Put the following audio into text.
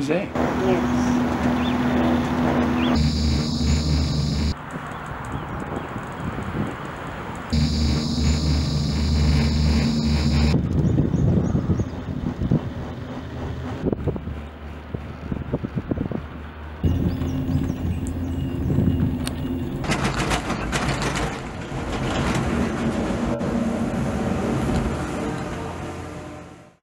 Yes.